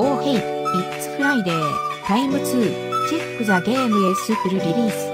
Oh hey, it's Friday, time to check the game is full release.